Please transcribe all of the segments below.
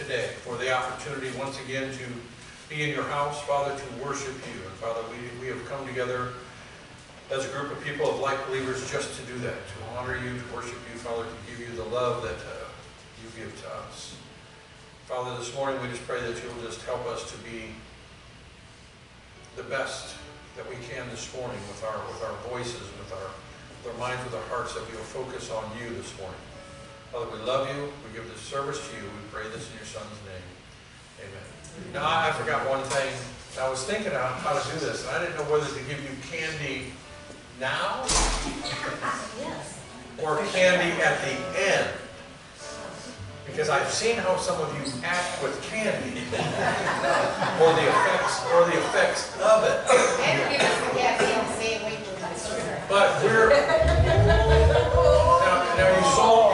today for the opportunity once again to be in your house, Father, to worship you. And Father, we, we have come together as a group of people of like believers just to do that, to honor you, to worship you, Father, to give you the love that uh, you give to us. Father, this morning we just pray that you'll just help us to be the best that we can this morning with our with our voices, with our, with our minds, with our hearts, that we will focus on you this morning. Father, we love you. We give this service to you. We pray this in your Son's name. Amen. Now, I I forgot one thing. I was thinking about how to do this, and I didn't know whether to give you candy now or candy at the end. Because I've seen how some of you act with candy, or the effects, or the effects of it. Better give us the caffeine and say wait till it's sugar. But we're, now, now you stole, you stole my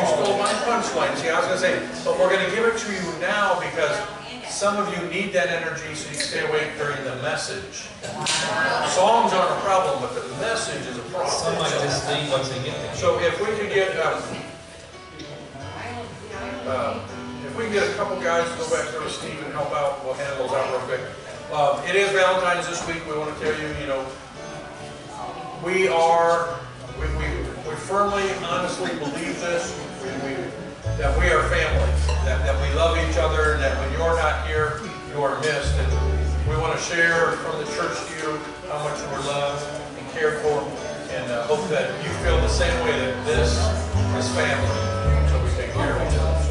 punchline, see, I was gonna say, but we're gonna give it to you now because some of you need that energy so you stay awake during the message. Songs aren't a problem, but the message is a Some might problem. just leave once they get there. So if we could get, um, um, if we can get a couple guys to go back there with Steve and help out, we'll handle those out real quick. Um, it is Valentine's this week, we want to tell you, you know, we are, we, we, we firmly, honestly believe this, we, we, that we are family, that, that we love each other, and that when you're not here, you are missed, and we want to share from the church to you how much are loved and cared for, and uh, hope that you feel the same way that this is family, so we take care of each other.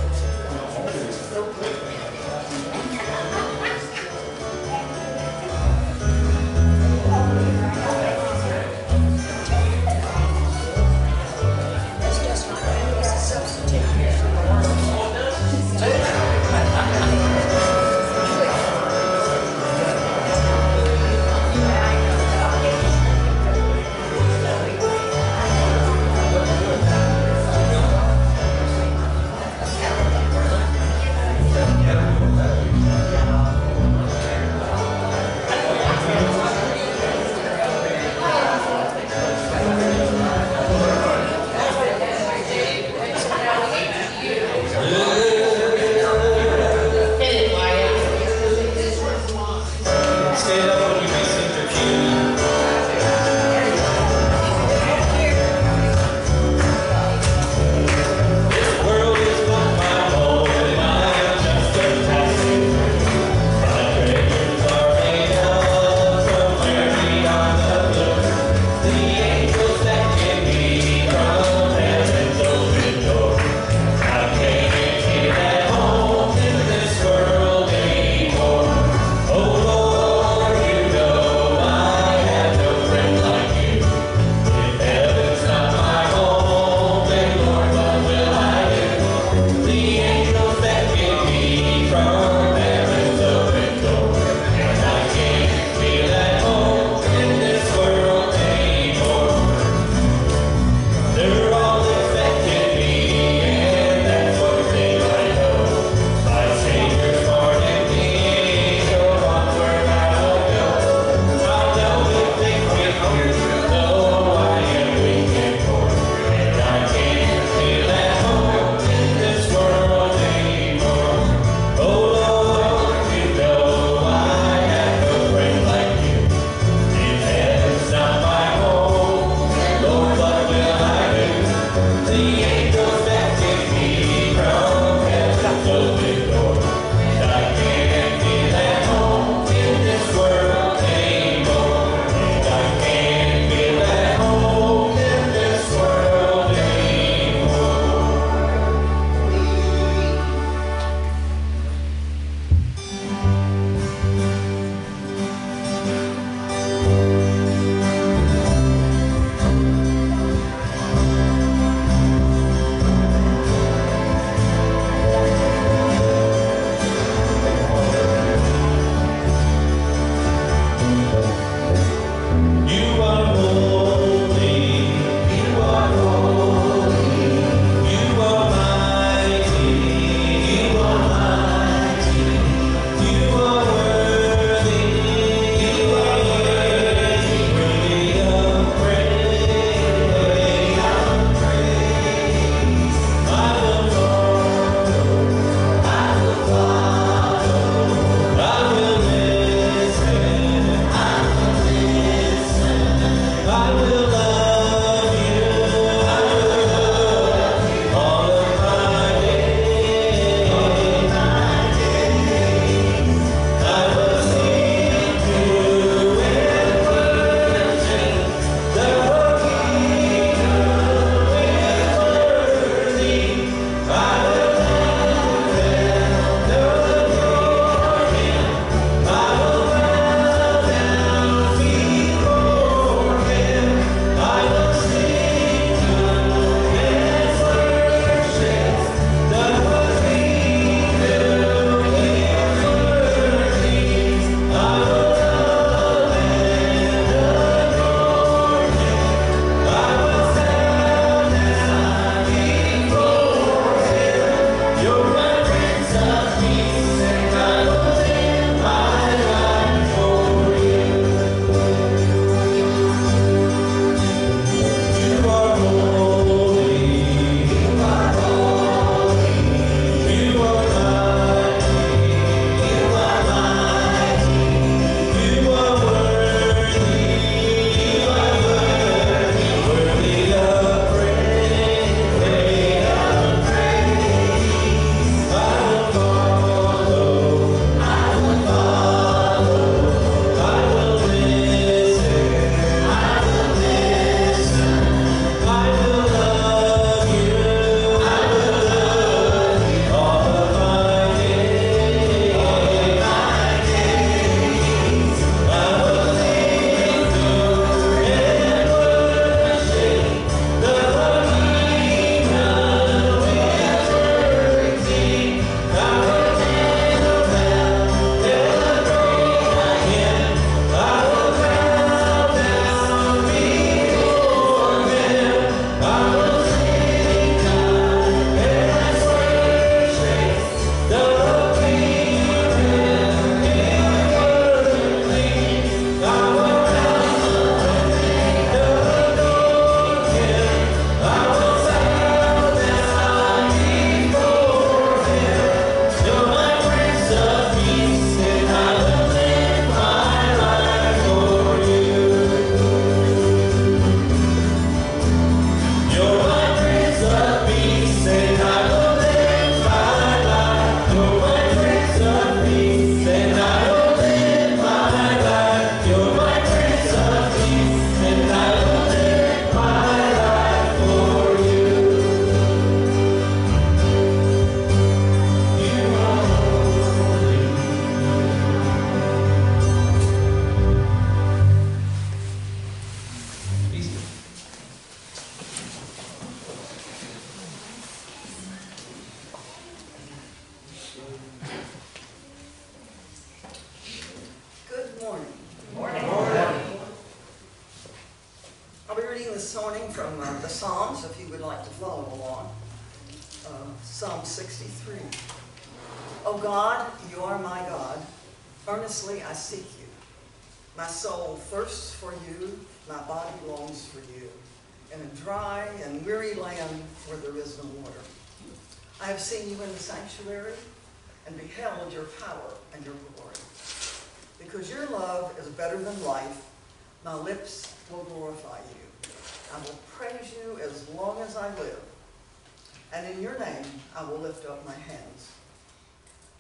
And in your name I will lift up my hands.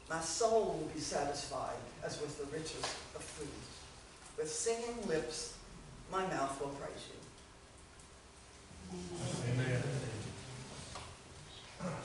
My soul will be satisfied as with the riches of food. With singing lips, my mouth will praise you. Amen. Amen.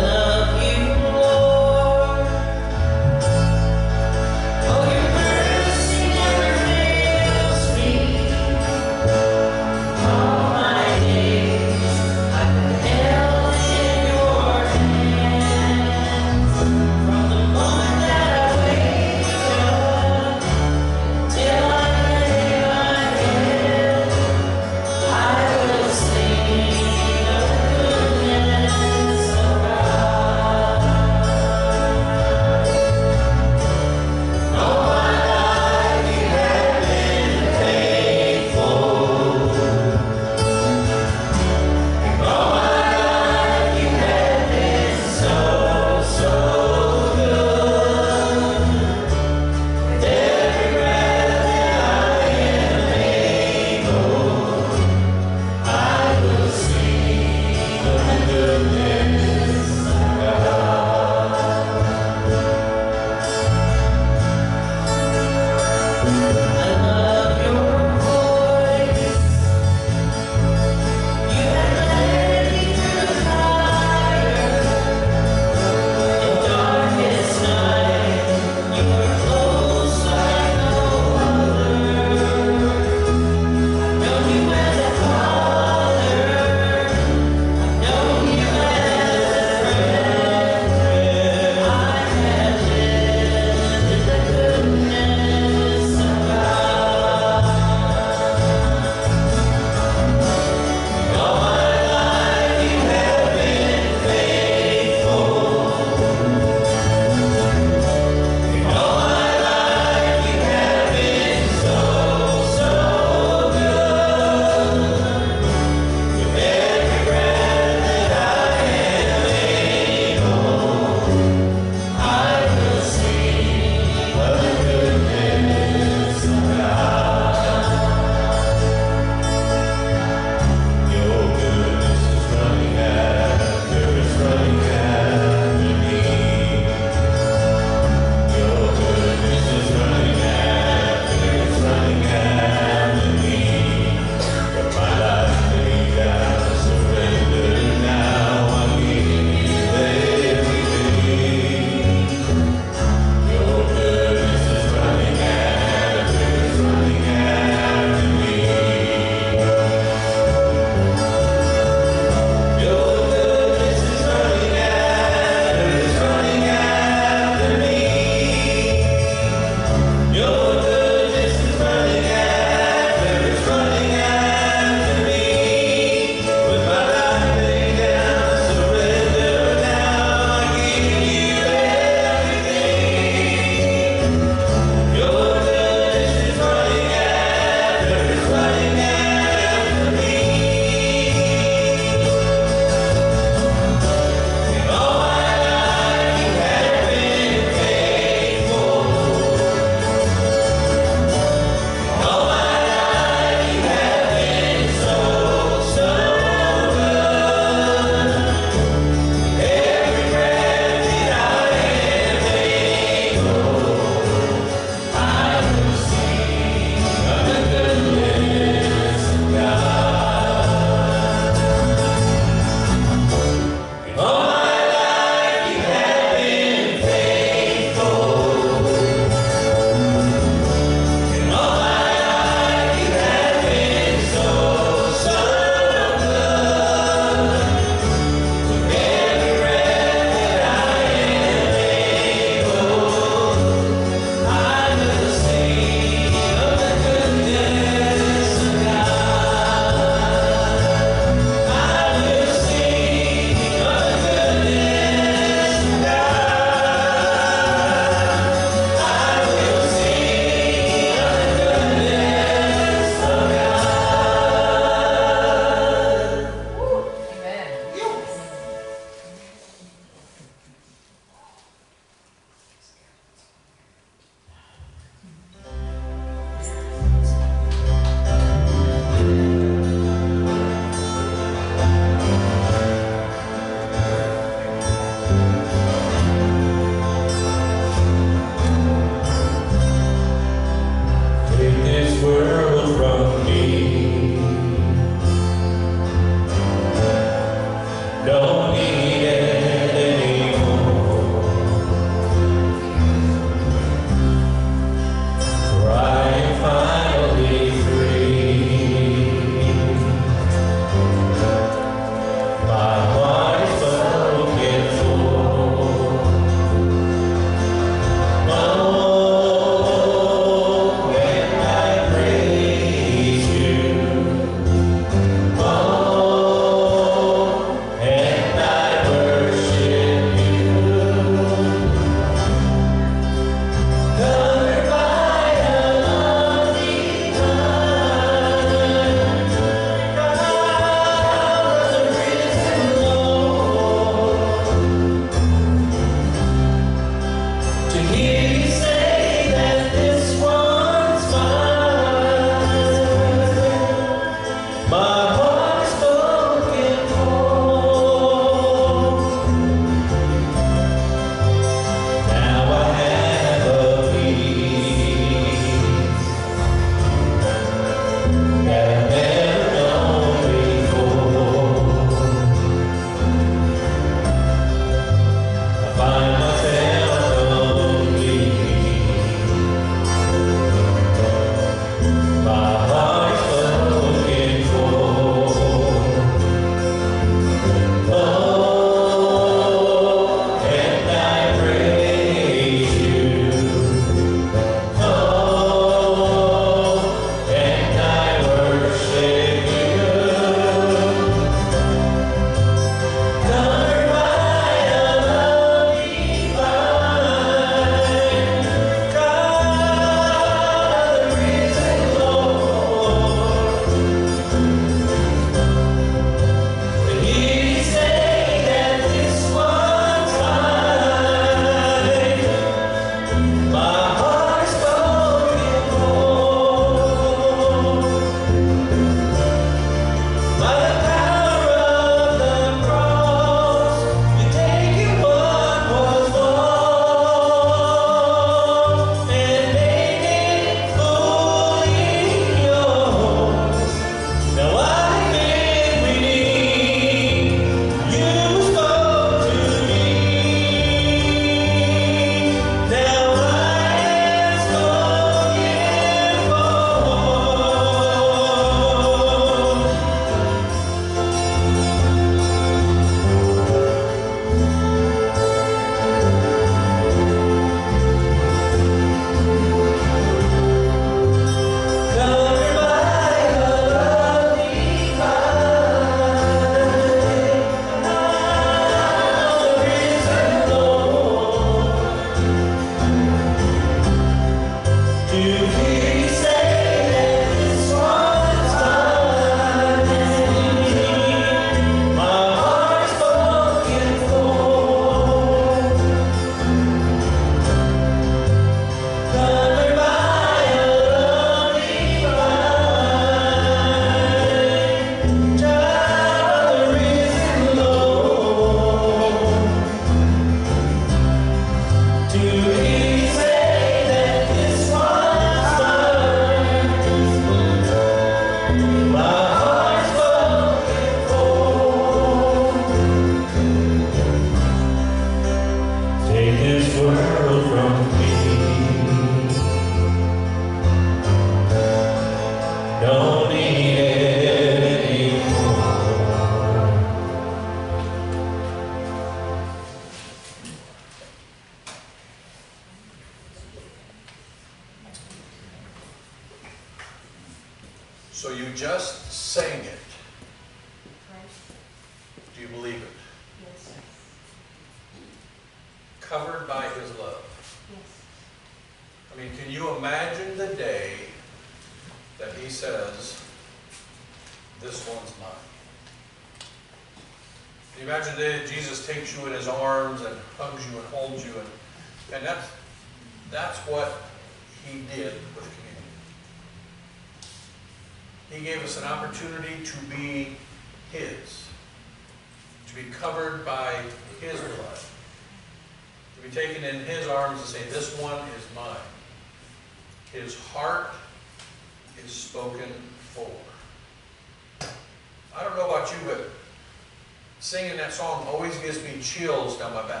Chills down my back.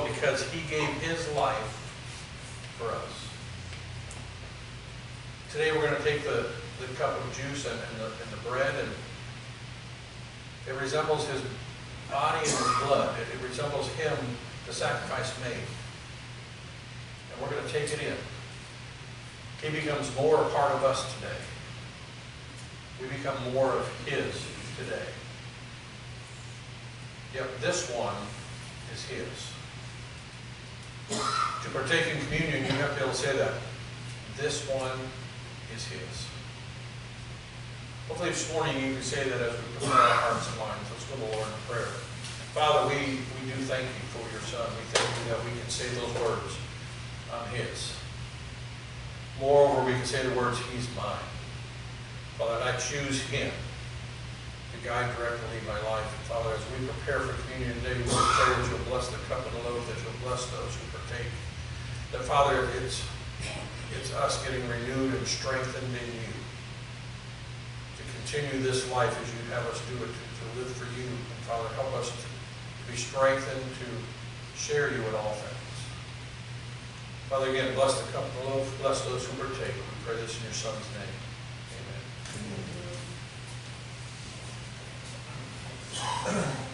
Because he gave his life for us. Today we're going to take the, the cup of juice and, and, the, and the bread and it resembles his body and his blood. It, it resembles him, the sacrifice made. And we're going to take it in. He becomes more a part of us today. We become more of his today. Yep, this one is his. To partake in communion, you have to be able to say that. This one is his. Hopefully this morning you can say that as we prepare our hearts and minds. Let's go to the Lord in prayer. Father, we, we do thank you for your son. We thank you that we can say those words on his. Moreover, we can say the words, he's mine. Father, I choose him guide directly my life. Father, as we prepare for communion today, we pray that you'll bless the cup and the loaf, that you'll bless those who partake. That Father, it's, it's us getting renewed and strengthened in you to continue this life as you'd have us do it, to, to live for you. And Father, help us to, to be strengthened to share you in all things. Father, again, bless the cup and the loaf, bless those who partake. We pray this in your Son's name. Amen. And あれ?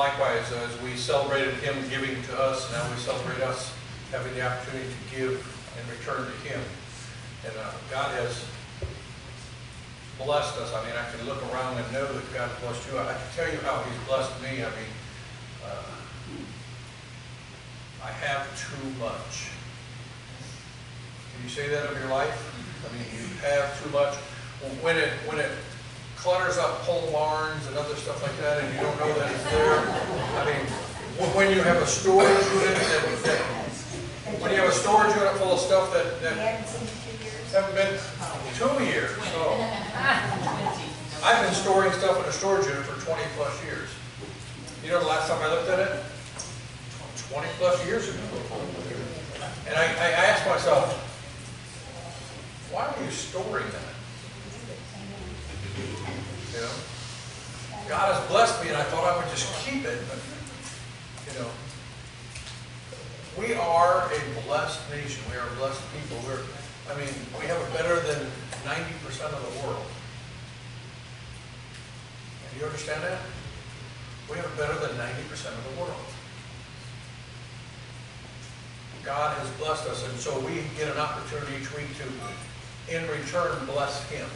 Likewise, as we celebrated him giving to us, now we celebrate us having the opportunity to give and return to him. And uh, God has blessed us. I mean, I can look around and know that God has blessed you. I can tell you how he's blessed me. I mean, uh, I have too much. Can you say that of your life? I mean, you have too much. When it, when it clutters up pole barns and other stuff like that, and you don't know that it's there, I when you have a storage unit that, that, when you have a storage unit full of stuff that, that haven't seen it in two years? haven't been two years, so. I've been storing stuff in a storage unit for twenty plus years. You know the last time I looked at it? Twenty plus years ago. And I, I asked myself, why are you storing that? You know? God has blessed me and I thought I would just keep it, but, you know. We are a blessed nation. We are a blessed people. We're, I mean, we have it better than ninety percent of the world. Do you understand that? We have it better than ninety percent of the world. God has blessed us, and so we get an opportunity each week to, in return, bless Him.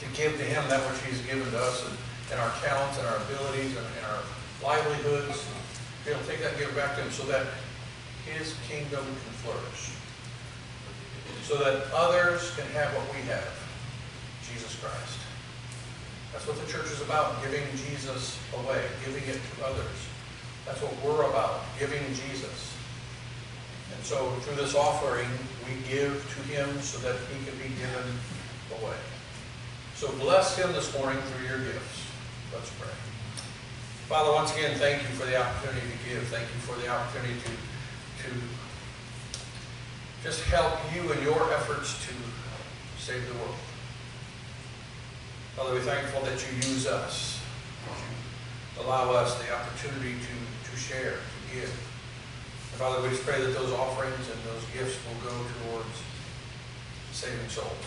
To give to Him that which He's given to us, and, and our talents, and our abilities, and, and our livelihoods. Take that and give it back to Him, so that His kingdom can flourish. So that others can have what we have, Jesus Christ. That's what the church is about, giving Jesus away, giving it to others. That's what we're about, giving Jesus. And so through this offering, we give to him so that he can be given away. So bless him this morning through your gifts. Let's pray. Father, once again, thank you for the opportunity to give. Thank you for the opportunity to, to just help you in your efforts to save the world. Father, we're thankful that you use us. You allow us the opportunity to, to share, to give. And Father, we just pray that those offerings and those gifts will go towards saving souls.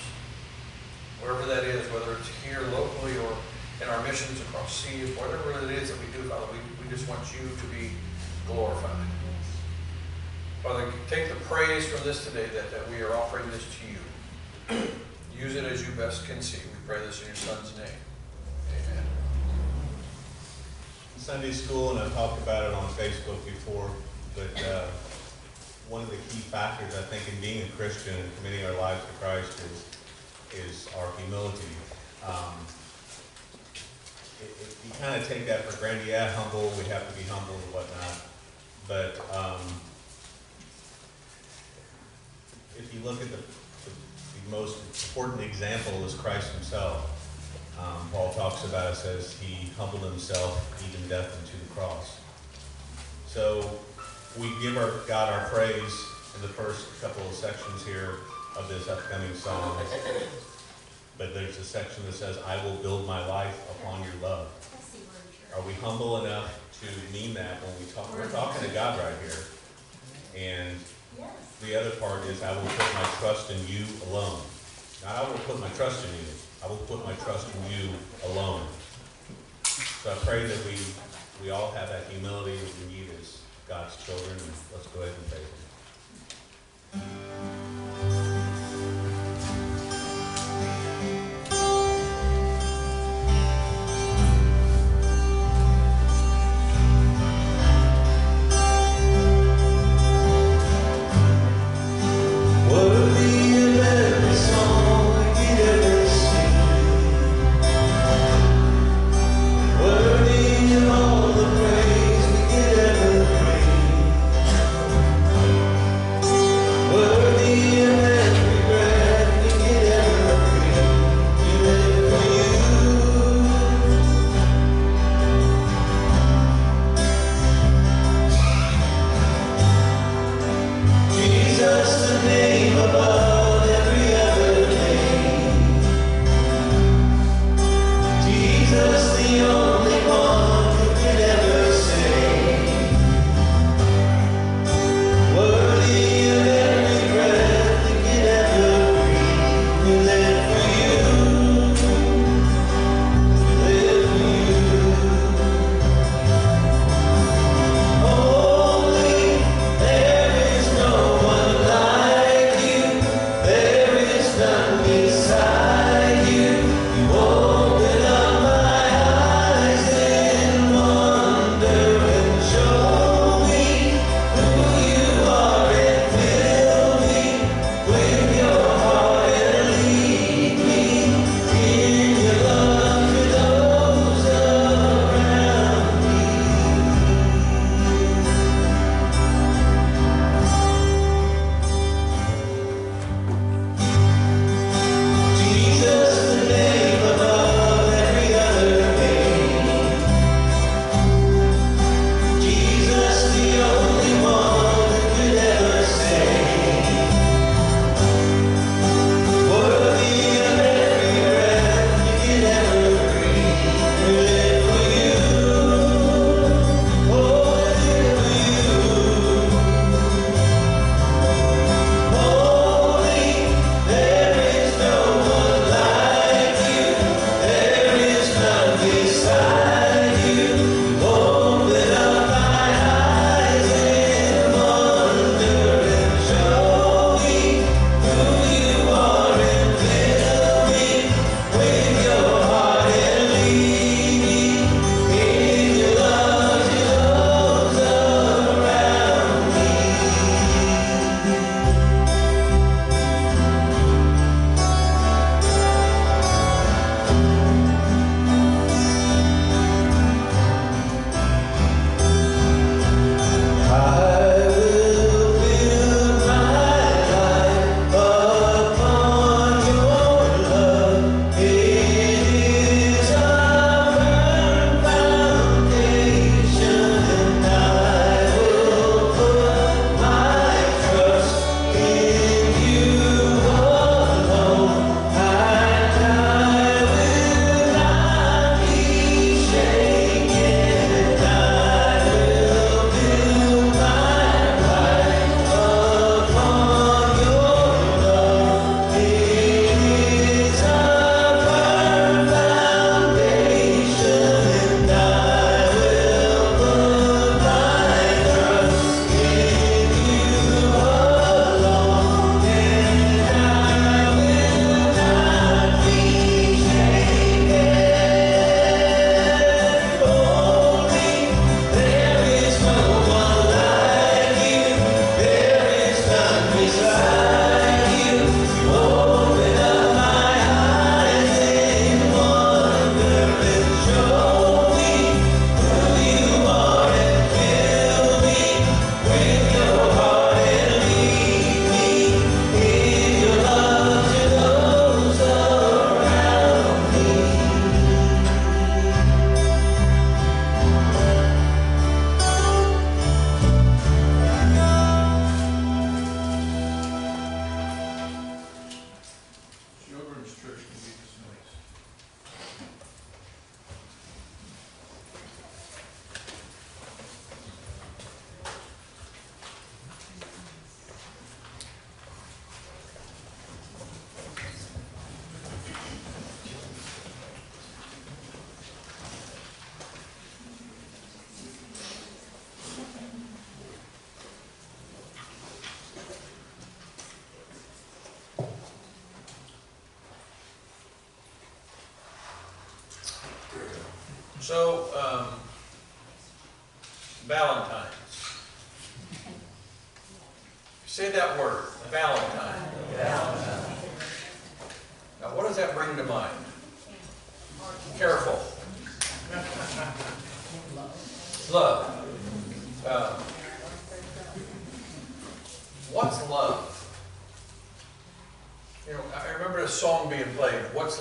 Wherever that is, whether it's here locally or in our missions across seas, whatever it is that we do, Father, we, we just want you to be glorified. Father, take the praise from this today that, that we are offering this to you. Use it as you best can see. We pray this in your Son's name. Amen. Sunday school, and I've talked about it on Facebook before, but uh, one of the key factors, I think, in being a Christian and committing our lives to Christ is, is our humility. Um, it- it- You kind of take that for granted, yeah, humble, we have to be humble and whatnot, but um, if you look at the, the the most important example is Christ himself. Um, Paul talks about it, says he humbled himself even death unto the cross. So we give our, God our praise in the first couple of sections here of this upcoming song. But there's a section that says, I will build my life upon your love. Are we humble enough to mean that when we talk, we're talking to God right here. And the other part is, I will put my trust in you alone. Not I will put my trust in you, I will put my trust in you alone. So I pray that we, we all have that humility that we need as God's children, and let's go ahead and praise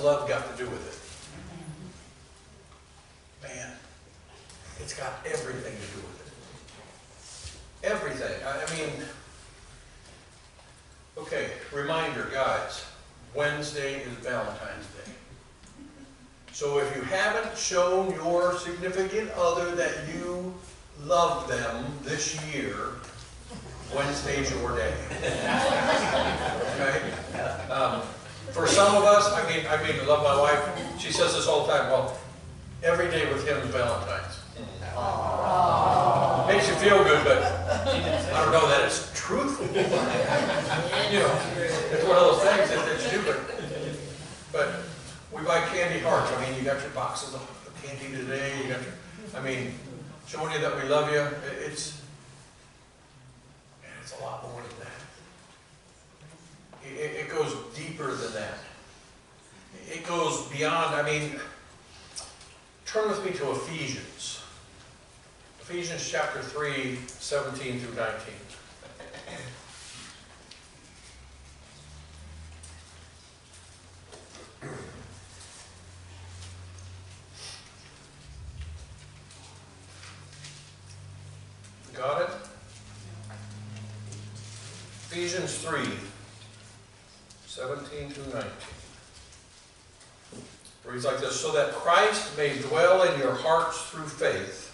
love got to do with it? Man, it's got everything to do with it. Everything. I, I mean, okay, reminder, guys, Wednesday is Valentine's Day. So if you haven't shown your significant other that you love them this year, Wednesday's your day. Okay? Um, For some of us, I mean, I mean, I love my wife, she says this all the time, well, every day with him is Valentine's. Makes you feel good, but I don't know that it's truthful. You know, it's one of those things that that you do, but, but we buy candy hearts, I mean, you got your boxes of candy today, you got your, I mean, showing you that we love you, it's, man, it's a lot more than that. It, it, goes deeper than that. It goes beyond, I mean, turn with me to Ephesians. Ephesians chapter 3, 17 through 19. Got it? Ephesians 3, 17 through 19. Reads like this, so that Christ may dwell in your hearts through faith,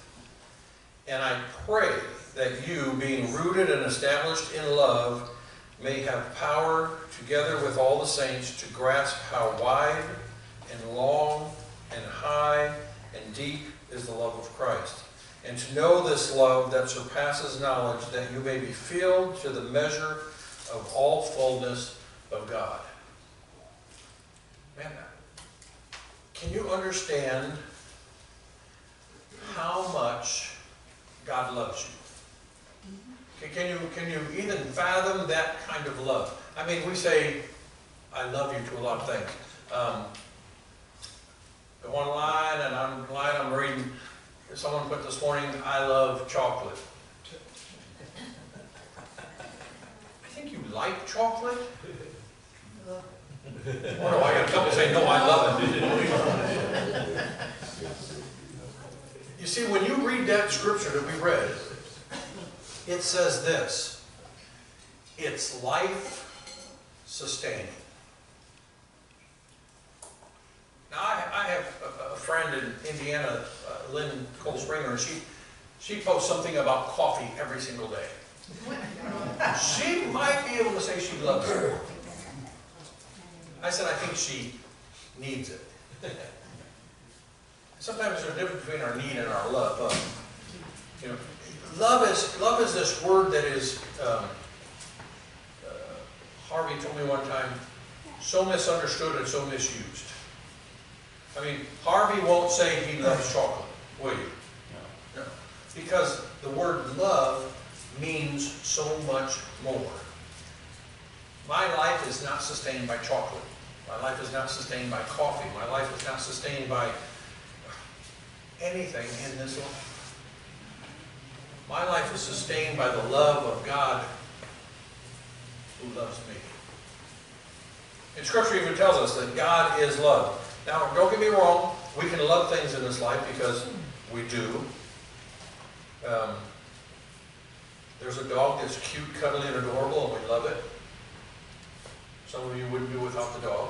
and I pray that you, being rooted and established in love, may have power, together with all the saints, to grasp how wide and long and high and deep is the love of Christ, and to know this love that surpasses knowledge, that you may be filled to the measure of all fullness of God. Man, can you understand how much God loves you? Can- you, can you even fathom that kind of love? I mean, we say, I love you to a lot of things. Um, Go online, and I'm online, I'm reading, someone put this morning, I love chocolate. I think you like chocolate? Oh no, I got a couple saying, no, I love it. You see, when you read that scripture that we read, it says this, it's life sustaining. Now, I, I have a, a friend in Indiana, uh, Lynn Cole Springer, and she, she posts something about coffee every single day. She might be able to say she loves it. I said, I think she needs it. Sometimes there's a difference between our need and our love. Uh, you know, love is love is this word that is. Um, uh, Harvey told me one time, so misunderstood and so misused. I mean, Harvey won't say he loves chocolate, will you? No. Because the word love means so much more. My life is not sustained by chocolate. My life is not sustained by coffee. My life is not sustained by anything in this life. My life is sustained by the love of God who loves me. And Scripture even tells us that God is love. Now, don't get me wrong, we can love things in this life because we do. Um, there's a dog that's cute, cuddly, and adorable, and we love it. Some of you wouldn't do without the dog.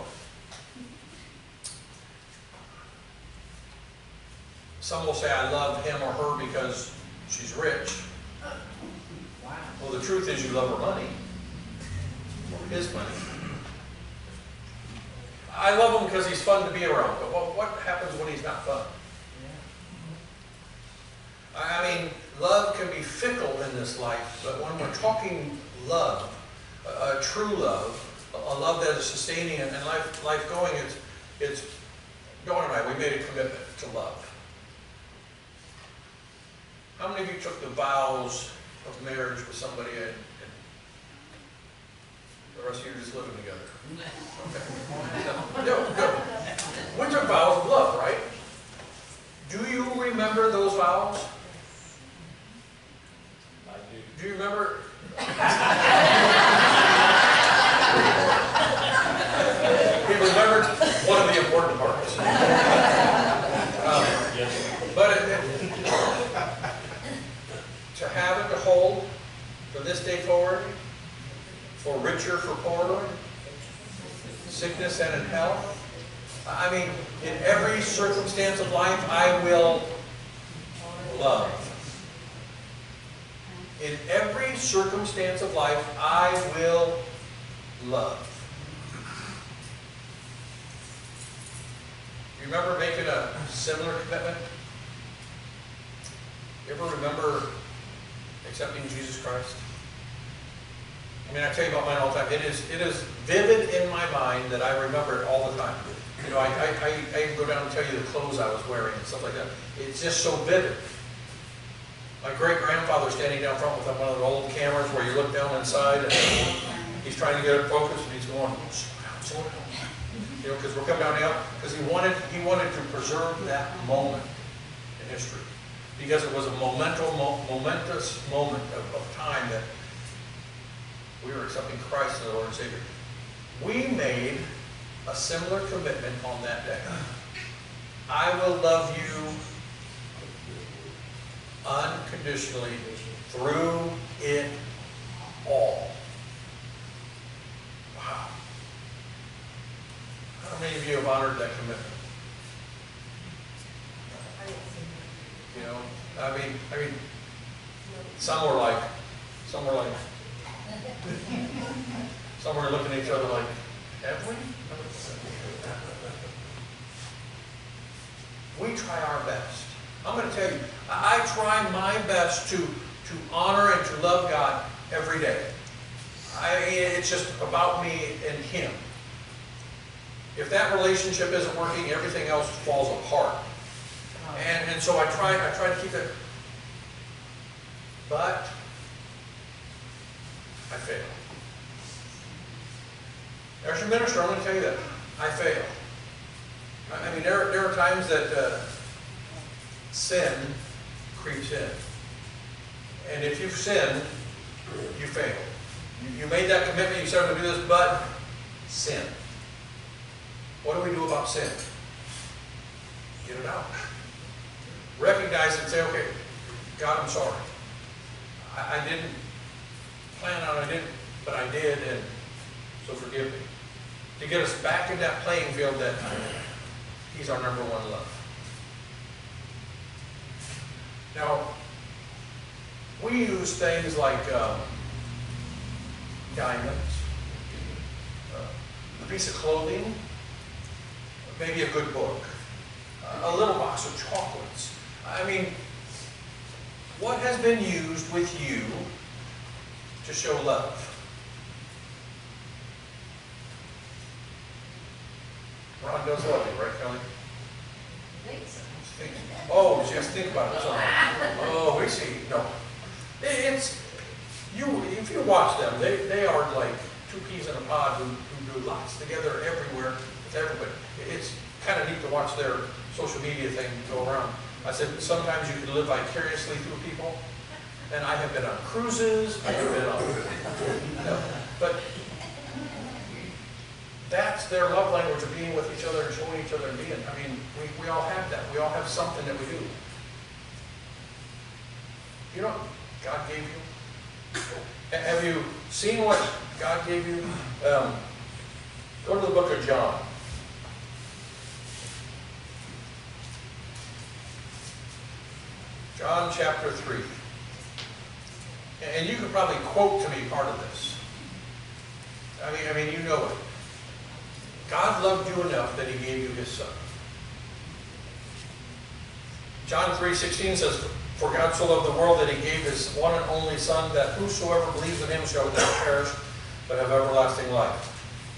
Some will say, I love him or her because she's rich. Well, the truth is you love her money, or his money. I love him because he's fun to be around, but what, what happens when he's not fun? I I mean, love can be fickle in this life, but when we're talking love, a, a true love, a, love that is sustaining and, life, life going, it's, it's, Dawn and I, we made a commitment to love. How many of you took the vows of marriage with somebody and, and the rest of you are just living together? Okay. No, no. We took vows of love, right? Do you remember those vows? I do. Do you remember? He remembered one of the important parts. Um, Yes, But it- it- to have and to hold from this day forward, for richer, for poorer, sickness and in health. I mean, in every circumstance of life, I will love. In every circumstance of life, I will love. You remember making a similar commitment? You ever remember accepting Jesus Christ? I mean, I tell you about mine all the time. It is, it is vivid in my mind that I remember it all the time. You know, I, I, I, I go down and tell you the clothes I was wearing and stuff like that. It's just so vivid. My great grandfather standing down front with one of the old cameras where you look down inside and he's trying to get it focused and he's going, slow down, slow down. You know, because we're coming down now, because he wanted, he wanted to preserve that moment in history. Because it was a momental, mo- momentous moment of, of time that we were accepting Christ as our Lord and Savior. We made a similar commitment on that day. I will love you unconditionally through it all. Wow. How many of you have honored that commitment? You know, I mean, I mean, some were like, some were like, some were looking at each other like, have we? We try our best. I'm gonna tell you, I, I try my best to, to honor and to love God every day. I, it's just about me and Him. If that relationship isn't working, everything else falls apart. And, and so I try, I try to keep it. But I fail. As your minister, I'm going to tell you that. I fail. I mean, there, there are times that uh, sin creeps in. And if you've sinned, you fail. You, you made that commitment, you said I'm going to do this, but sin. What do we do about sin? Get it out. Recognize and say, okay, God, I'm sorry. I, I didn't plan on I didn't, but I did, and so forgive me. To get us back in that playing field that He's our number one love. Now, we use things like um, diamonds, uh, a piece of clothing, maybe a good book, a little box of chocolates. I mean, what has been used with you to show love? Ron does love you, right, Kelly? Think- Oh, just think about it. sorry. Oh, we see, no. It's, you, if you watch them, they, they are like two peas in a pod who, who do lots together everywhere with everybody. It's kind of neat to watch their social media thing go around. I said, sometimes you can live vicariously through people. And I have been on cruises, I have been on, but that's their love language of being with each other and showing each other and being. I mean, we, we all have that. We all have something that we do. You know, God gave you. Have you seen what God gave you? Um, go to the book of John. John chapter 3. And you could probably quote to me part of this. I mean, I mean, you know it. God loved you enough that he gave you his son. John 3.16 says, For God so loved the world that he gave his one and only son, that whosoever believes in him shall not perish, but have everlasting life.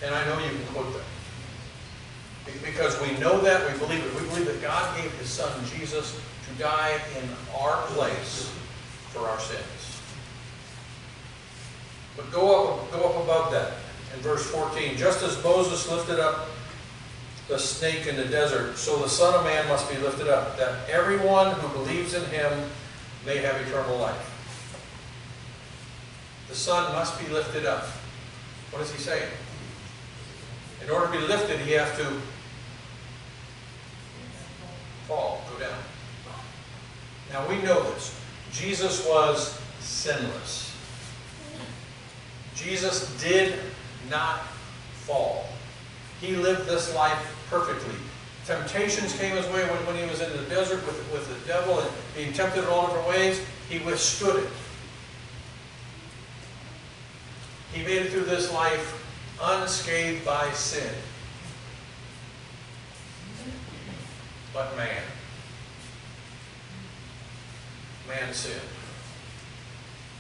And I know you can quote that. Because we know that, we believe it. We believe that God gave his son, Jesus, to die in our place for our sins. But go up, go up above that in verse 14. Just as Moses lifted up the snake in the desert, so the Son of Man must be lifted up, that everyone who believes in him may have eternal life. The Son must be lifted up. What is he saying? In order to be lifted, he has to fall, go down. Now we know this. Jesus was sinless. Jesus did not fall. He lived this life perfectly. Temptations came his way when, when he was in the desert with, with the devil and being tempted in all different ways. He withstood it. He made it through this life unscathed by sin. But man, man sinned.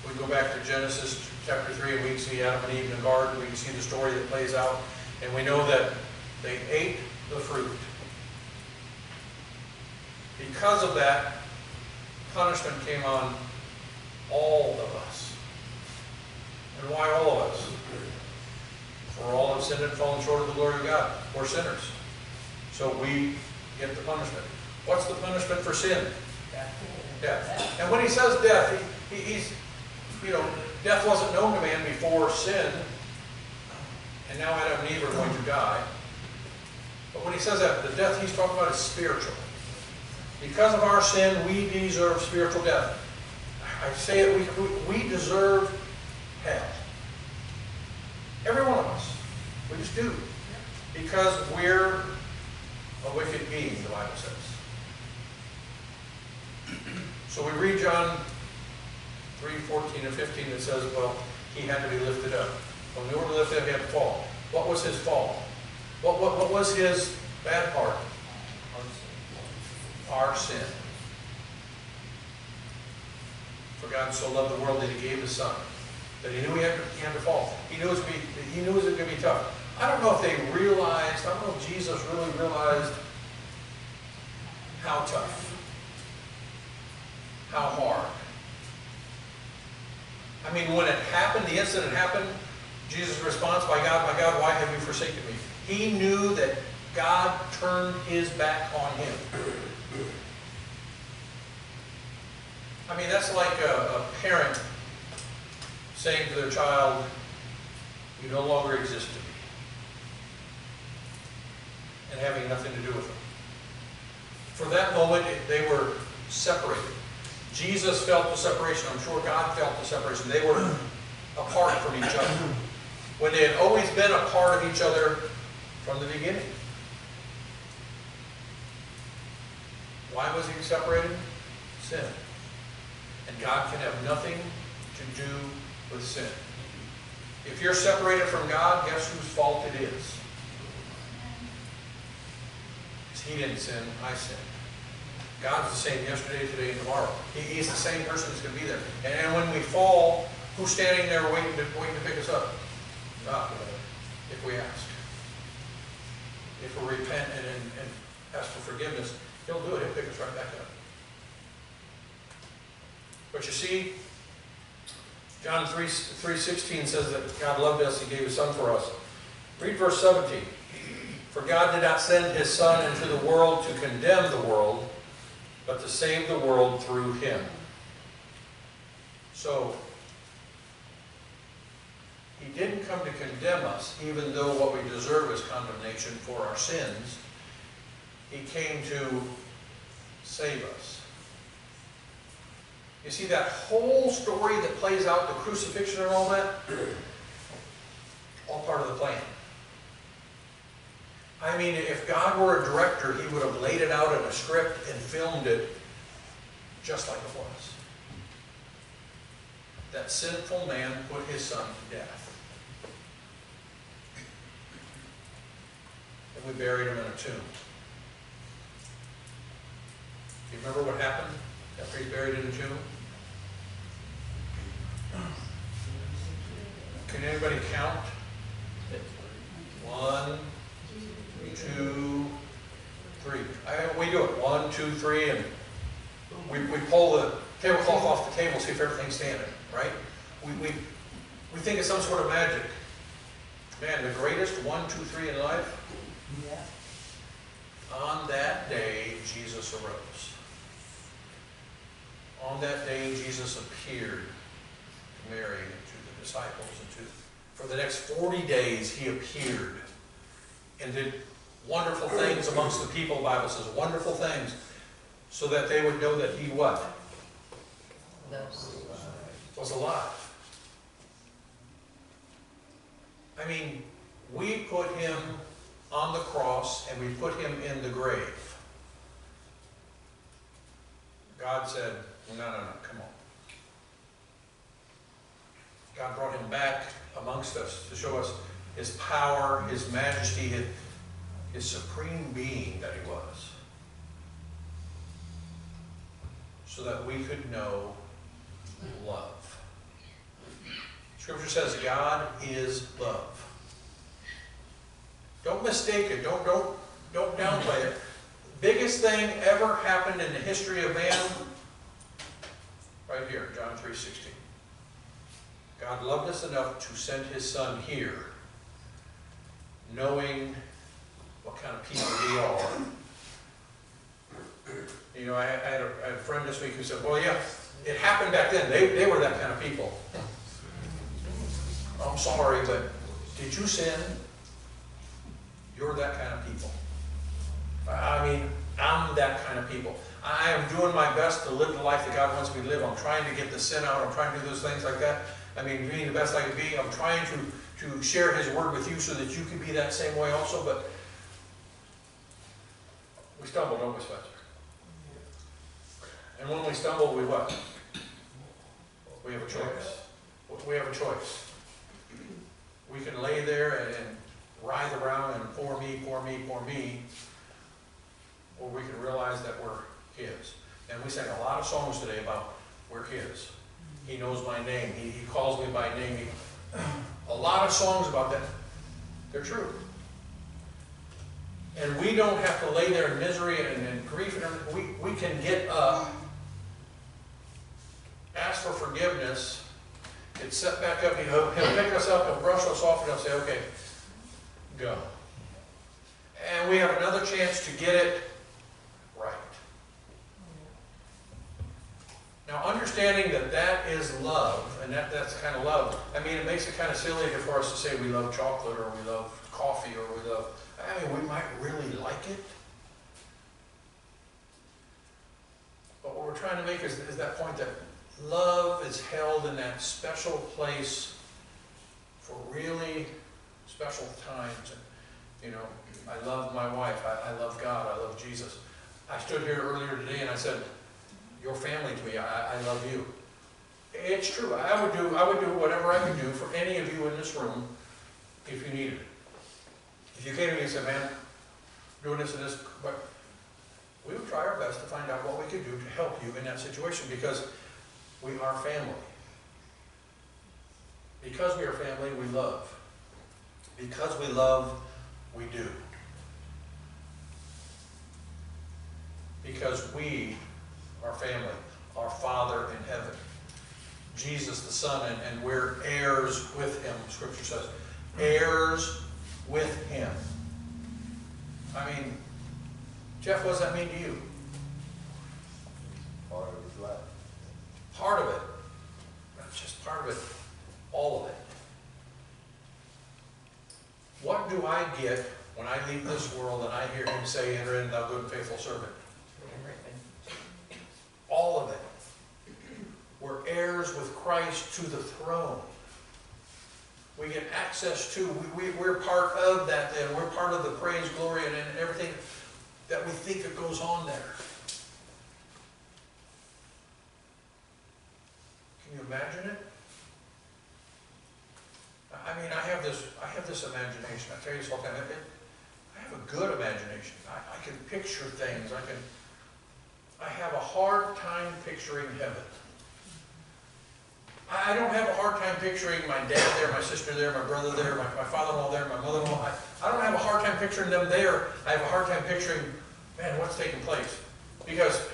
We go back to Genesis chapter 3, and we can see Adam and Eve in the garden. We can see the story that plays out. And we know that they ate the fruit. Because of that, punishment came on all of us. And why all of us? For all have sinned and fallen short of the glory of God. We're sinners. So we get the punishment. What's the punishment for sin? Death. And when he says death, he, he, he's, you know, death wasn't known to man before sin, and now Adam and Eve are going to die. But when he says that, the death he's talking about is spiritual. Because of our sin, we deserve spiritual death. I say it, we, we, we deserve hell. Every one of us. We just do. Because we're a wicked being, the Bible says. So we read John 3, 14 and 15 that says, well, he had to be lifted up. Well, in order to lift up, he had to fall. What was his fall? What, what, what was his bad part? Our sin. For God so loved the world that he gave his son. That he knew he had to, he had to fall. He knew it be, he knew it was going to be tough. I don't know if they realized, I don't know if Jesus really realized how tough, how hard. I mean, when it happened, the incident happened, Jesus' response, My God, my God, why have you forsaken me? He knew that God turned his back on him. I mean, that's like a, a parent saying to their child, You no longer exist to me, and having nothing to do with them. For that moment, they were separated. Jesus felt the separation. I'm sure God felt the separation. They were apart from each other. When they had always been a part of each other from the beginning. Why was he separated? Sin. And God can have nothing to do with sin. If you're separated from God, guess whose fault it is? Because he didn't sin, I sinned. God's the same yesterday, today, and tomorrow. He, he's the same person that's going to be there. And, and when we fall, who's standing there waiting to, waiting to pick us up? God, if we ask. If we repent and, and, and ask for forgiveness, He'll do it. He'll pick us right back up. But you see, John 3, 3.16 says that God loved us, He gave His Son for us. Read verse 17. For God did not send His Son into the world to condemn the world, but to save the world through Him. So, He didn't come to condemn us, even though what we deserve is condemnation for our sins. He came to save us. You see that whole story that plays out, the crucifixion and all that, all part of the plan. I mean, if God were a director, he would have laid it out in a script and filmed it just like it was. That sinful man put his son to death. And we buried him in a tomb. Do you remember what happened after he's buried in a tomb? Can anybody count? One, two, three. I, we do it, one, two, three, and we, we pull the tablecloth off the table, and see if everything's standing, right? We, we, we think it's some sort of magic. Man, the greatest one, two, three in life, Yeah. on that day, Jesus arose. On that day, Jesus appeared to Mary and to the disciples and to, for the next 40 days, he appeared and did wonderful things amongst the people, the Bible says, wonderful things, so that they would know that he what? Was alive. I mean, we put him on the cross and we put him in the grave. God said, no, no, no, come on. God brought him back amongst us to show us his power, his majesty, his, his supreme being that he was. So that we could know love. Scripture says God is love. Don't mistake it. Don't, don't, don't downplay it. Biggest thing ever happened in the history of man, right here, John 3.16. God loved us enough to send his son here, knowing what kind of people we are. You know, I, I had a, I had a friend this week who said, well, yeah, it happened back then. They, they were that kind of people. I'm sorry, but did you sin? You're that kind of people. I mean, I'm that kind of people. I am doing my best to live the life that God wants me to live. I'm trying to get the sin out. I'm trying to do those things like that. I mean, being the best I can be. I'm trying to, to share His Word with you so that you can be that same way also. But we stumble, don't we, Spencer? And when we stumble, we what? We have a choice. We have a choice. We can lay there and, writhe around and poor me, poor me, poor me, or we can realize that we're His. And we sang a lot of songs today about we're His. He knows my name. He, he calls me by name. He, a lot of songs about that. They're true. And we don't have to lay there in misery and, and grief and. We, we can get up, ask for forgiveness, get set back up. He'll, he'll pick us up and brush us off and he'll say, okay, go. And we have another chance to get it right. Now, understanding that that is love, and that, that's kind of love, I mean, it makes it kind of silly for us to say we love chocolate, or we love coffee, or we love, I mean, we might really like it. But what we're trying to make is, is that point that love is held in that special place for really special times. And, you know, I love my wife, I, I love God, I love Jesus. I stood here earlier today and I said, your family to me, I, I love you. It's true, I would do, I would do whatever I could do for any of you in this room if you needed it. If you came to me and said, man, doing this and this, but we would try our best to find out what we could do to help you in that situation because we are family. Because we are family, we love. Because we love, we do. Because we are family, our Father in heaven, Jesus the Son, and, and we're heirs with him, Scripture says. Heirs with him. I mean, Jeff, what does that mean to you? part of his life. Part of it. Not just part of it, all of it. What do I get when I leave this world and I hear him say, enter in thou good and faithful servant? All of it. We're heirs with Christ to the throne. We get access to, we, we, we're part of that then. We're part of the praise, glory, and, and everything that we think that goes on there. Can you imagine it? I mean, I have this, I have this imagination, I tell you this all the time, I have a good imagination, I, I can picture things, I can, I have a hard time picturing heaven. I, don't have a hard time picturing my dad there, my sister there, my brother there, my, my father-in-law there, my mother-in-law, I, I don't have a hard time picturing them there, I have a hard time picturing, man, what's taking place? Because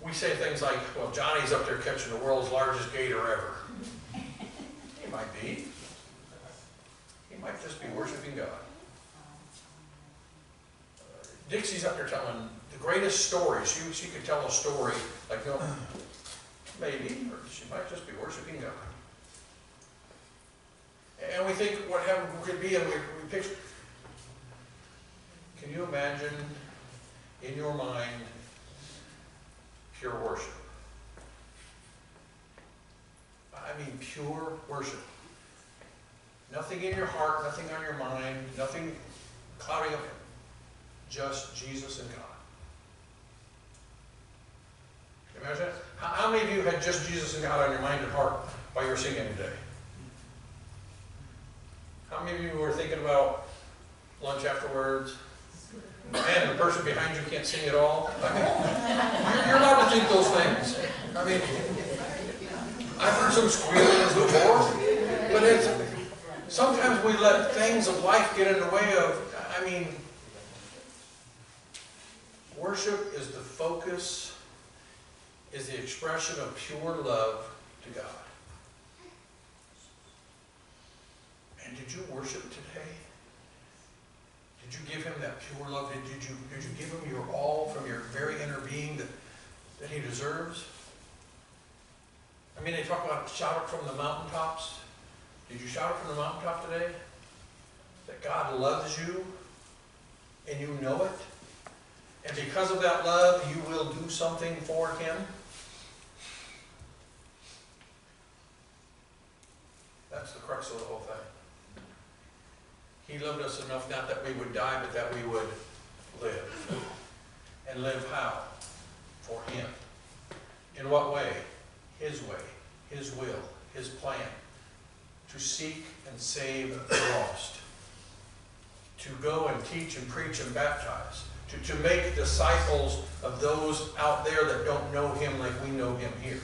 we say things like, well, Johnny's up there catching the world's largest gator ever. He might be. He might just be worshiping God. Dixie's up there telling the greatest story. She, she could tell a story like, no, maybe, or she might just be worshiping God. And we think what heaven could be, and we, we picture. Can you imagine in your mind pure worship? I mean, pure worship. Nothing in your heart, nothing on your mind, nothing clouding up. Just Jesus and God. Imagine that? How, many of you had just Jesus and God on your mind and heart while you were singing today? How many of you were thinking about lunch afterwards? Man, the person behind you can't sing at all. I mean, you're, you're allowed to think those things. I mean, I've heard some squealings before, but it's, sometimes we let things of life get in the way of, I mean, worship is the focus, is the expression of pure love to God. And did you worship today? Did you give him that pure love? Did, you did you give him your all from your very inner being that, that he deserves? I mean, they talk about shout it from the mountaintops. Did you shout it from the mountaintop today? That God loves you and you know it? And because of that love, you will do something for him? That's the crux of the whole thing. He loved us enough not that we would die, but that we would live. And live how? For Him. In what way? His way, His will, His plan. To seek and save the lost. To go and teach and preach and baptize. To, to make disciples of those out there that don't know Him like we know Him here.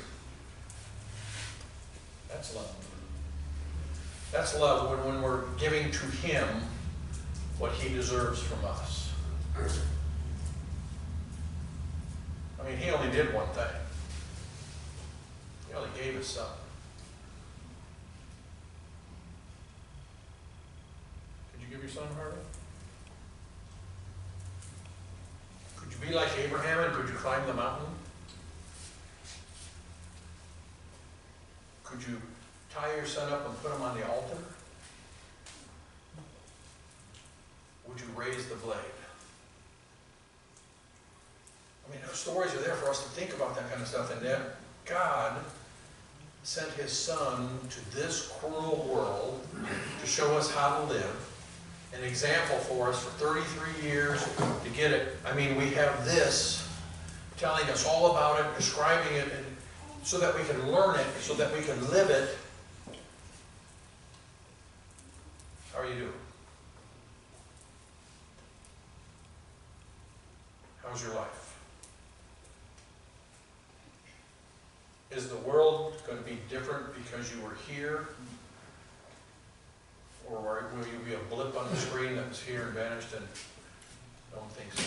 That's love. That's love when, when we're giving to Him what He deserves from us. I mean, He only did one thing. He only gave His Son. Could you give your son Harvey? Could you be like Abraham and could you climb the mountain? Could you tie your son up and put him on the altar? Would you raise the blade? I mean, those stories are there for us to think about that kind of stuff, and that God sent his son to this cruel world to show us how to live, an example for us for 33 years to get it. I mean, we have this telling us all about it, describing it, and so that we can learn it, so that we can live it. How are you doing? How's your life? Is the world going to be different because you were here? Or will you be a blip on the screen that was here and vanished and don't think so?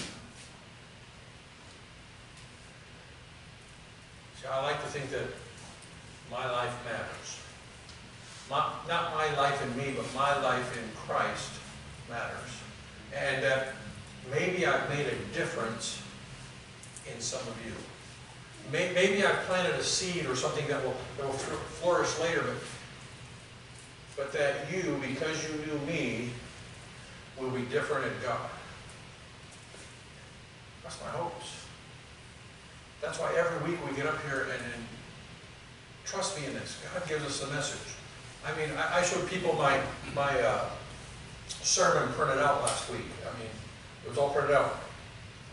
See, I like to think that my life matters. My, not my life in me, but my life in Christ matters. And that maybe I've made a difference in some of you. May- Maybe I've planted a seed or something that will, that will flourish later, but, but that you, because you knew me, will be different in God. That's my hopes. That's why every week we get up here and, and trust me in this, God gives us a message. I mean, I, I showed people my, my uh, sermon printed out last week. I mean, it was all printed out.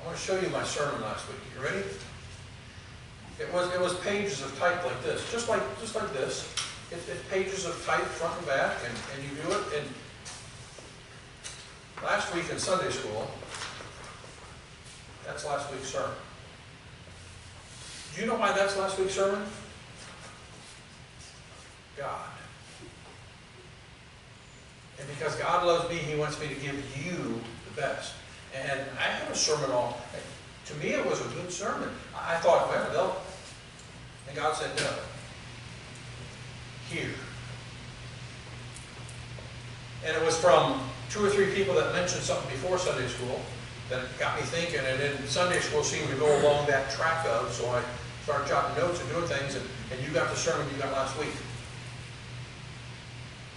I want to show you my sermon last week. You ready? It was, it was pages of type like this, just like, just like this. It, it's pages of type front and back, and, and you do it. And last week in Sunday school, that's last week's sermon. Do you know why that's last week's sermon? God. And because God loves me, He wants me to give you the best. And I had a sermon all, to me, it was a good sermon. I thought, well, they'll, and God said, no. Here. And it was from two or three people that mentioned something before Sunday school that got me thinking, and then Sunday school seemed to go along that track of, so I started jotting notes and doing things, and, and you got the sermon you got last week.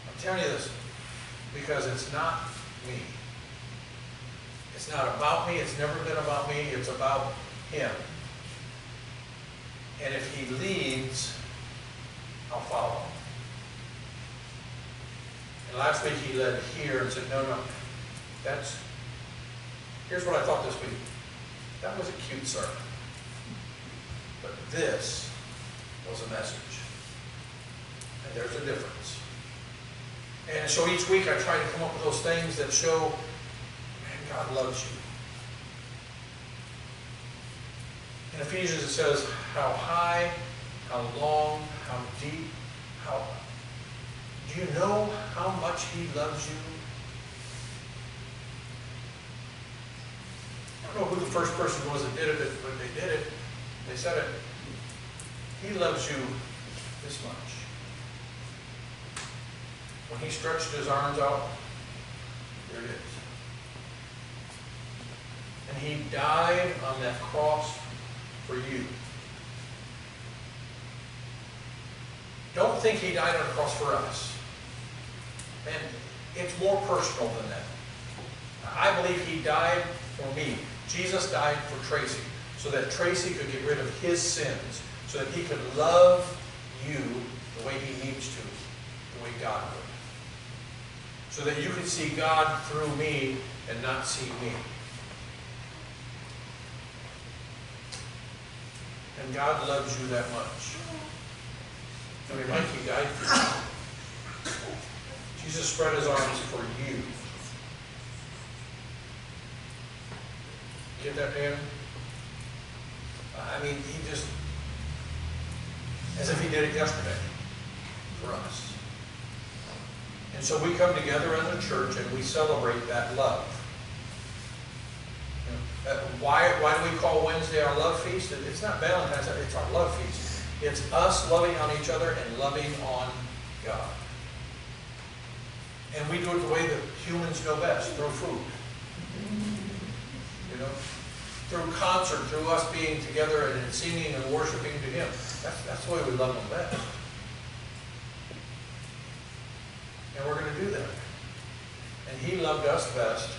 I'm telling you this, because it's not me. It's not about me, it's never been about me, it's about Him. And if He leads, I'll follow. And last week He led here and said, no, no, that's, here's what I thought this week. That was a cute sermon. But this was a message. And there's a difference. And so each week I try to come up with those things that show, man, God loves you. In Ephesians it says, how high, how long, how deep, how... Do you know how much He loves you? I don't know who the first person was that did it, but they did it, they said it. He loves you this much. When he stretched his arms out, there it is. And he died on that cross for you. Don't think he died on a cross for us. And it's more personal than that. I believe he died for me. Jesus died for Tracy so that Tracy could get rid of his sins, so that he could love you the way he needs to, the way God would. So that you could see God through me and not see me. And God loves you that much. I mean, Mike, he died for you. Jesus spread his arms for you. Get that, Dan? I mean, he just, as if he did it yesterday for us. And so we come together as a church and we celebrate that love. You know, uh, Why, why do we call Wednesday our love feast? It's not Valentine's, Day, it's our love feast. It's us loving on each other and loving on God. And we do it the way that humans know best, through food. You know, through concert, through us being together and singing and worshiping to Him. That's, that's the way we love Him best. And we're going to do that. And He loved us best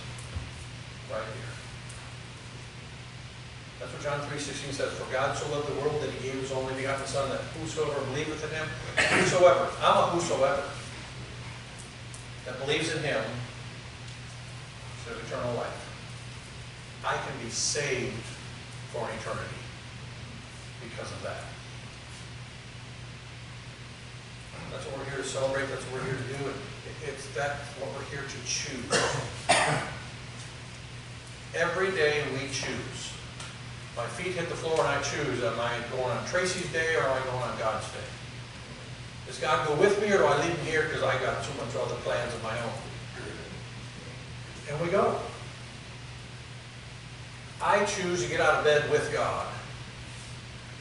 right here. That's what John 3.16 says. For God so loved the world that He gave His only begotten Son, that whosoever believeth in Him, whosoever, I'm a whosoever, that believes in Him, have eternal life. I can be saved for eternity because of that. That's what we're here to celebrate, that's what we're here to do, and it- it's that's what we're here to choose. Every day we choose. My feet hit the floor and I choose, am I going on Tracy's day or am I going on God's day? Does God go with me or do I leave him here because I got too much other plans of my own? And we go. I choose to get out of bed with God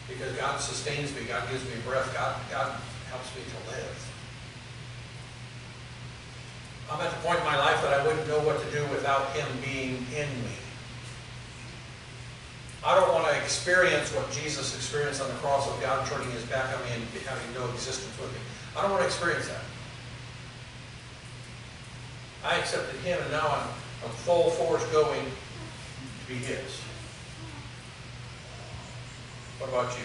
because God sustains me, God gives me breath, God, God helps me to live. I'm at the point in my life that I wouldn't know what to do without Him being in me. I don't want to experience what Jesus experienced on the cross of God turning His back on me and having no existence with me. I don't want to experience that. I accepted Him and now I'm, I'm full force going to be His. What about you?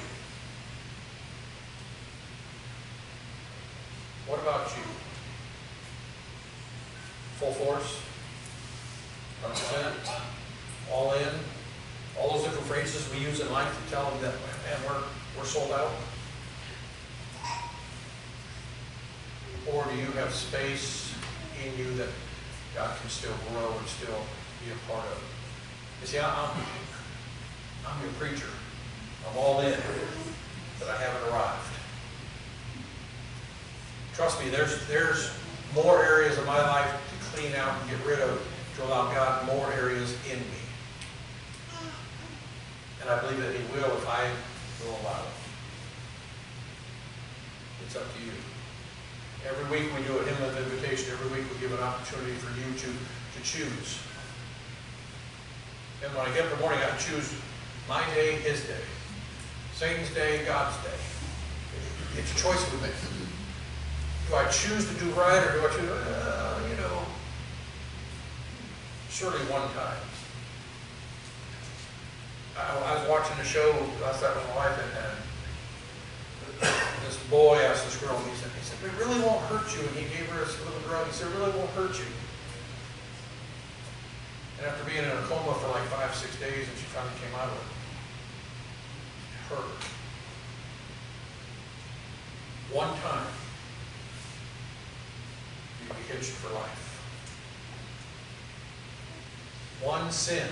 What about you? Full force? 100%? All in? All those different phrases we use in life to tell them that, man, we're, we're sold out? Or do you have space in you that God can still grow and still be a part of? You see, I'm, I'm your preacher. I'm all in, but I haven't arrived. Trust me, there's, there's more areas of my life to clean out and get rid of to allow God more areas in me. And I believe that he will if I will allow it. It's up to you. Every week we do a hymn of invitation, every week we give an opportunity for you to, to choose. And when I get up in the morning, I choose my day, his day. Satan's day, God's day. It's a choice we make. Do I choose to do right or do I choose, uh, you know, surely one time. I, I was watching a show last night with my wife and, and this boy asked this girl, he said, he said, it really won't hurt you. And he gave her this little drug. He said, it really won't hurt you. And after being in a coma for like five, six days, and she finally came out of it, it hurt. One time, you can be hitched for life. One sin,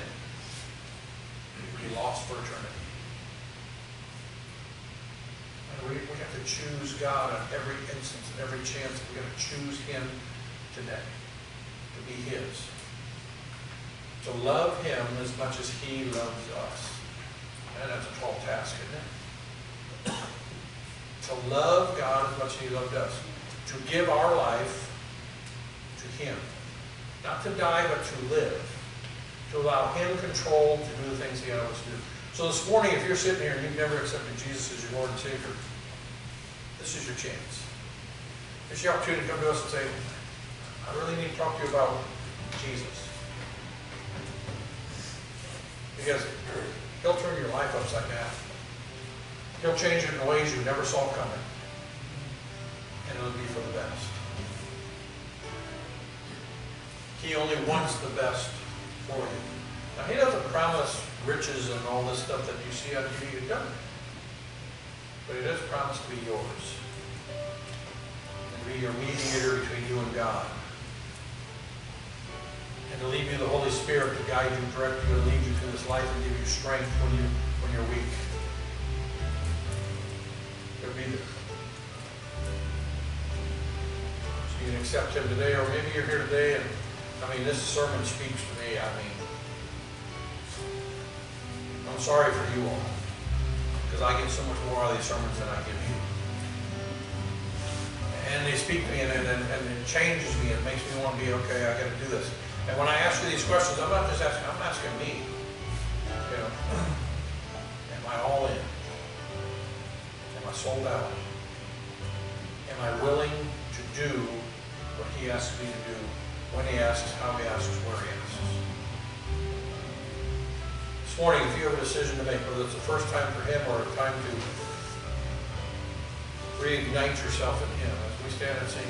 you can be lost for eternity. And we, we have to choose God on every instance, and every chance. We're going to choose Him today to be His. To love Him as much as He loves us. And that's a tall task, isn't it? To love God as much as He loved us. To give our life to Him. Not to die, but to live. To allow Him control to do the things He always do. So this morning, if you're sitting here and you've never accepted Jesus as your Lord and Savior, this is your chance. It's your opportunity to come to us and say, I really need to talk to you about Jesus. Because He'll turn your life upside down. He'll change it in ways you never saw coming. And it'll be for the best. He only wants the best for you. Now, He doesn't promise riches and all this stuff that you see on TV. He doesn't. But He does promise to be yours. And be your mediator between you and God. And to leave you the Holy Spirit to guide you, direct you, and lead you through this life and give you strength when, you, when you're weak. He'll be there. So you can accept Him today, or maybe you're here today and, I mean, this sermon speaks to me. I mean, I'm sorry for you all, because I get so much more out of these sermons than I give you. And they speak to me, and, and, and it changes me, it makes me want to be, okay, I gotta do this. And when I ask you these questions, I'm not just asking, I'm asking me. You know, am I all in? Am I sold out? Am I willing to do what he asks me to do, when he asks, how he asks, where he asks? This morning, if you have a decision to make, whether it's the first time for him or a time to reignite yourself in him, as we stand and sing,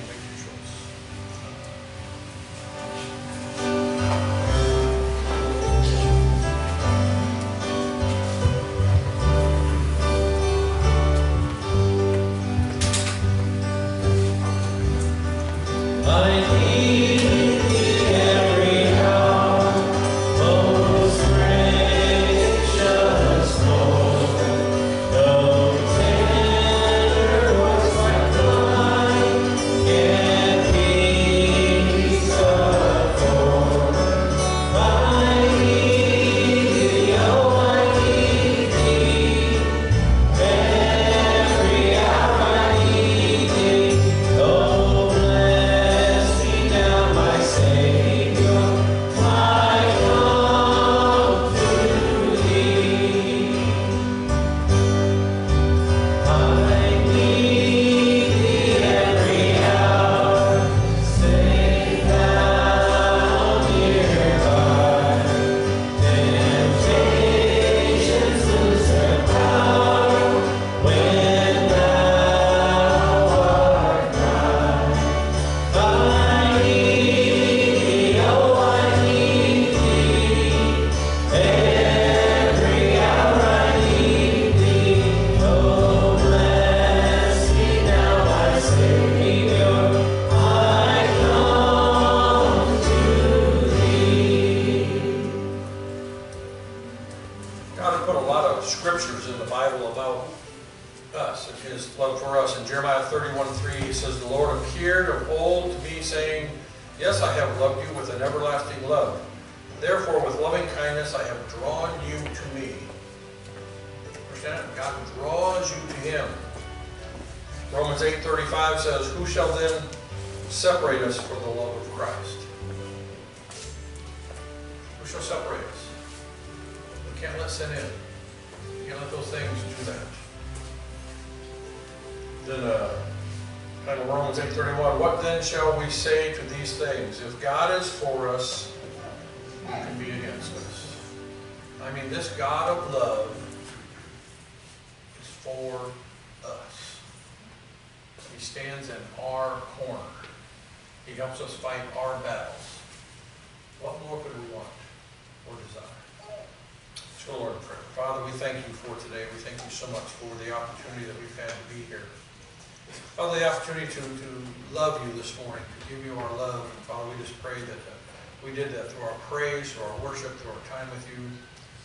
through our praise, through our worship, through our time with you.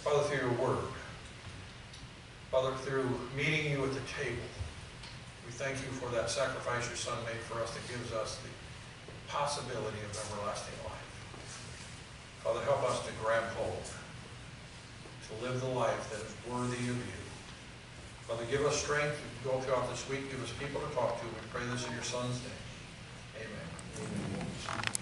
Father, through your word. Father, through meeting you at the table. We thank you for that sacrifice your son made for us that gives us the possibility of everlasting life. Father, help us to grab hold, to live the life that is worthy of you. Father, give us strength to go throughout this week. Give us people to talk to. We pray this in your son's name. Amen.